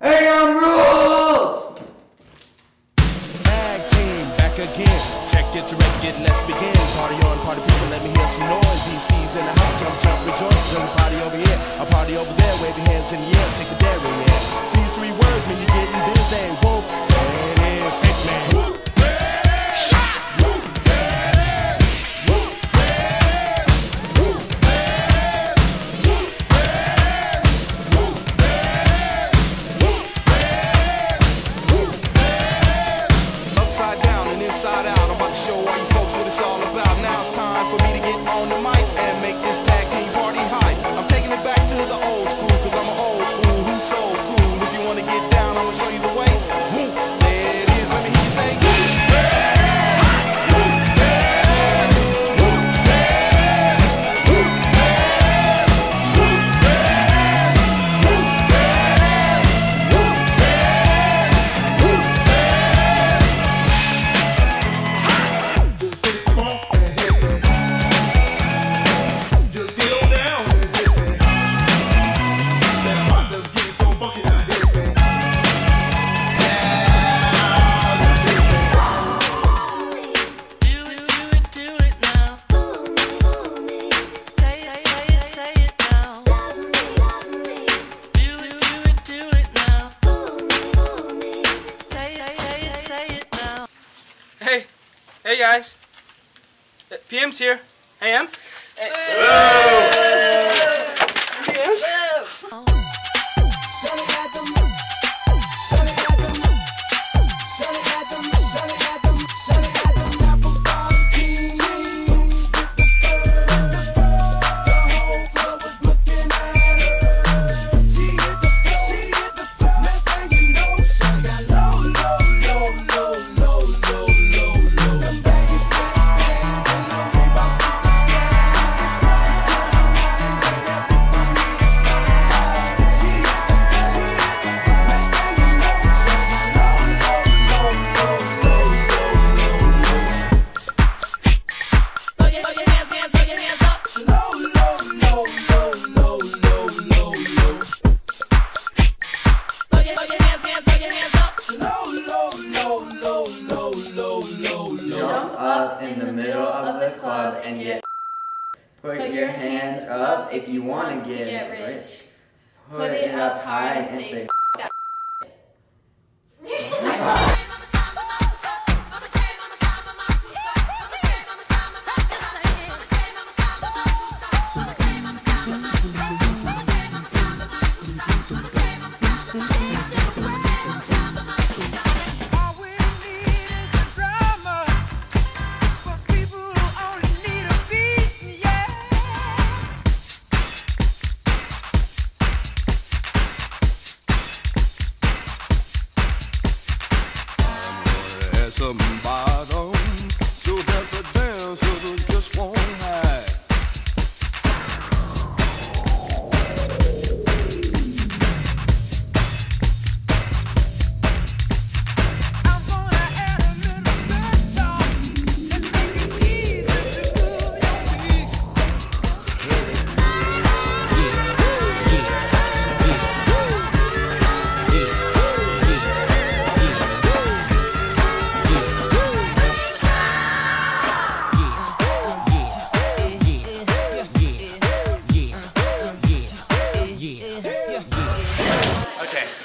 AM rules! Tag team back again. Check it wreck it, let's begin. Party on, party people, let me hear some noise. DC's in the house, jump, jump, rejoice. There's a party over here, a party over there. Wave your hands in the air, shake the dairy, time for me to get on the mic and make this tag team party hype. I'm taking it back to the old school, cause I'm an old fool who's so cool. If you wanna get down, I'm gonna show you the Hey, hey guys. Uh, PM's here. AM. Jump up in the middle of the club and get. Put your hands up if you want to get rich. Put it up high and say. All Had some Okay.